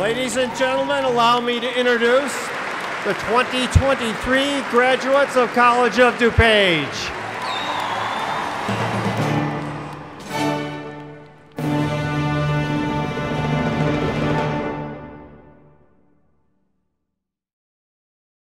Ladies and gentlemen, allow me to introduce the 2023 graduates of College of DuPage.